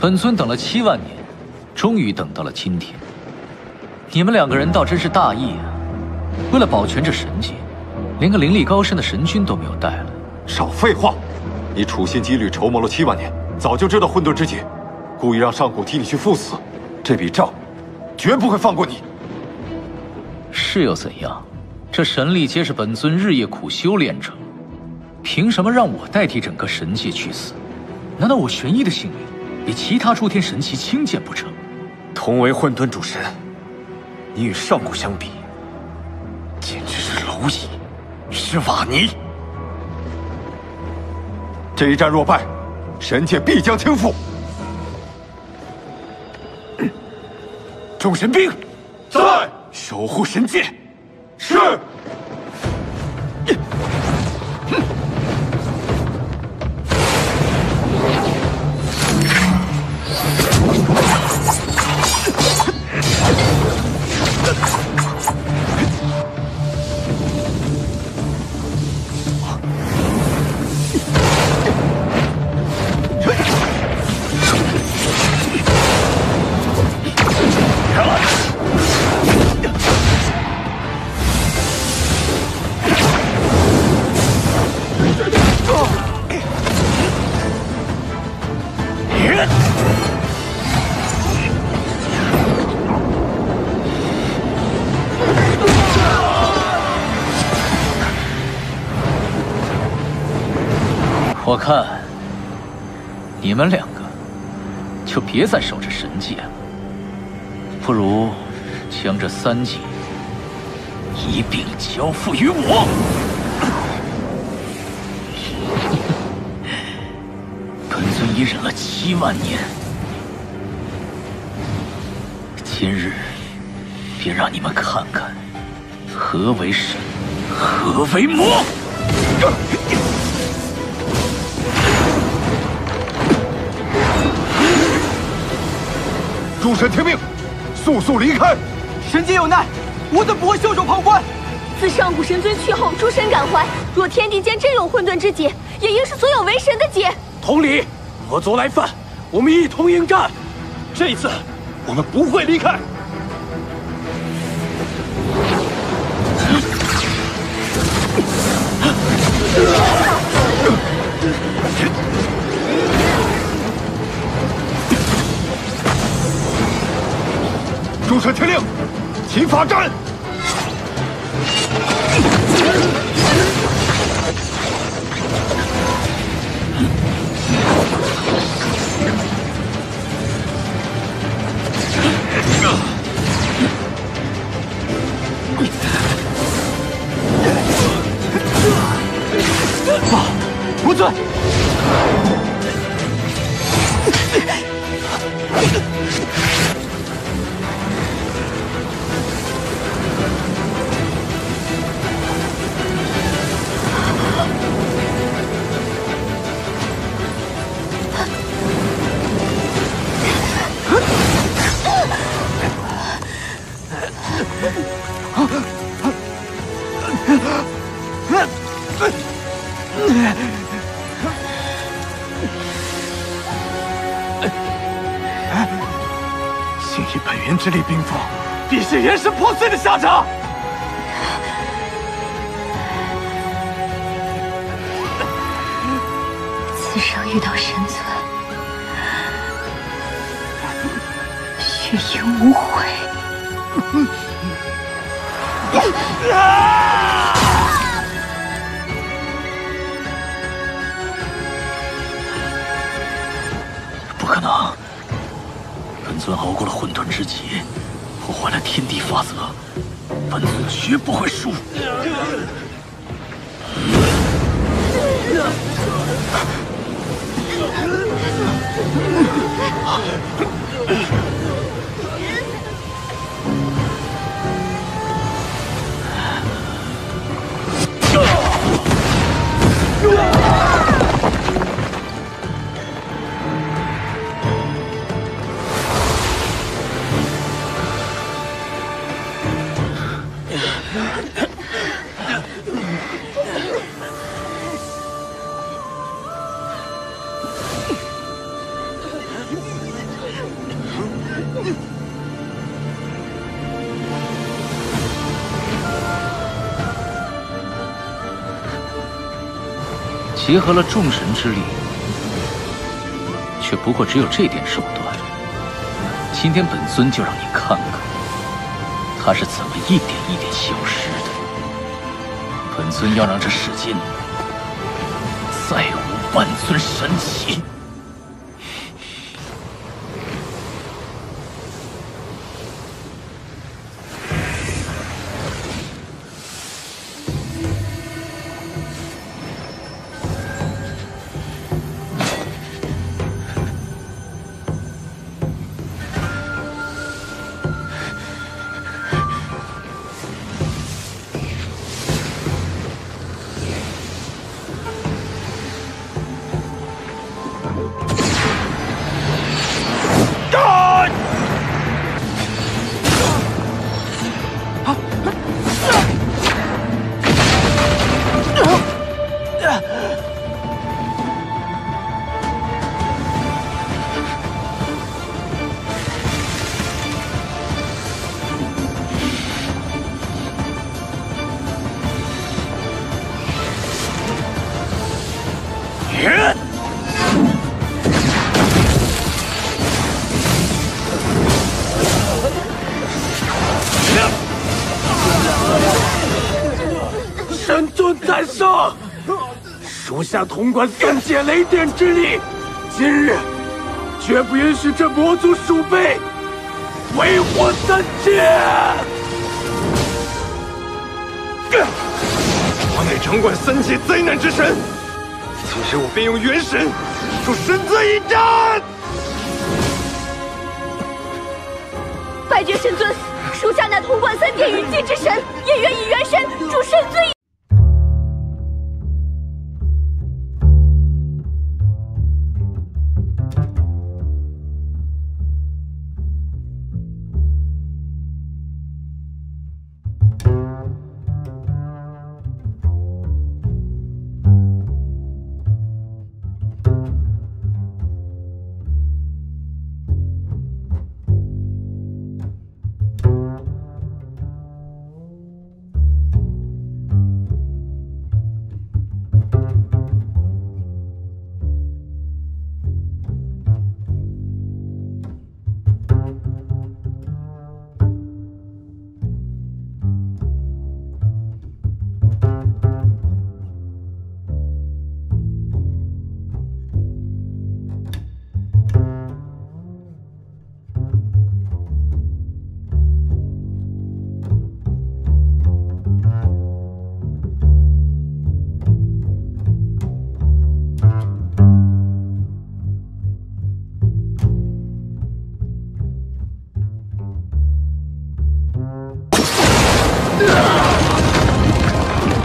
本尊等了七万年，终于等到了今天。你们两个人倒真是大义啊！为了保全这神界，连个灵力高深的神君都没有带来。少废话！你处心积虑筹谋了七万年，早就知道混沌之劫，故意让上古替你去赴死，这笔账绝不会放过你。是又怎样？这神力皆是本尊日夜苦修炼成，凭什么让我代替整个神界去死？难道我玄一的性命比其他诸天神奇轻贱不成？同为混沌主神，你与上古相比，简直是蝼蚁，是瓦泥。这一战若败，神界必将倾覆。众神兵，在守护神界。是。我看你们两个就别再守着神界了，不如将这三界一并交付于我。本尊已忍了七万年，今日便让你们看看何为神，何为魔。诸神听命，速速离开！神界有难，我等不会袖手旁观。自上古神尊去后，诸神感怀，若天地间真有混沌之劫，也应是所有为神的劫。同理，魔族来犯，我们一同应战。这一次，我们不会离开。法战！不尊。幸以本源之力冰封，必是元神破碎的下场。此生遇到神尊，血盈无悔。不不可能。本尊熬过了混沌之劫破坏了天地法则本尊绝不会输。结合了众神之力，却不过只有这点手段。今天本尊就让你看看，他是怎么一点一点消失的。本尊要让这世间再无半尊神奇。尊在上，属下统管三界雷电之力，今日绝不允许这魔族鼠辈为祸三界。我乃掌管三界灾难之神，今日我便用元神助神尊一战。拜见神尊，属下乃统管三界云界之神，也愿以元神助神尊。